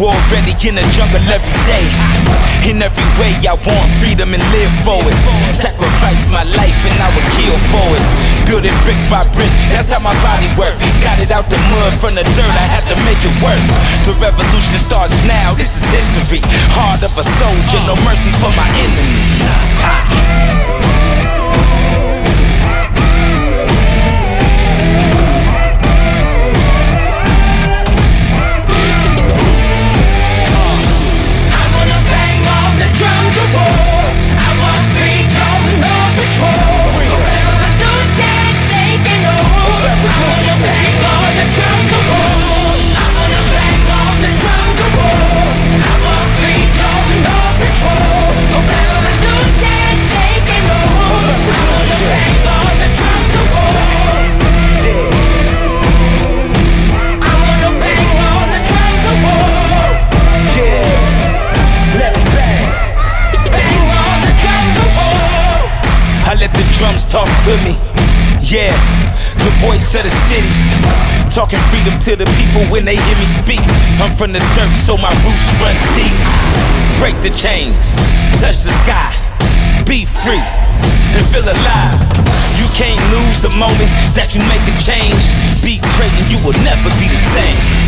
War ready in the jungle every day. In every way, I want freedom and live for it. Sacrifice my life and I will kill for it. Build it brick by brick, that's how my body work. Got it out the mud from the dirt, I had to make it work. The revolution starts now, this is history. Heart of a soldier, no mercy for my enemies. Let the drums talk to me. Yeah, the voice of the city. Talking freedom to the people when they hear me speak. I'm from the dirt, so my roots run deep. Break the chains, touch the sky, be free, and feel alive. You can't lose the moment that you make a change. Be great and you will never be the same.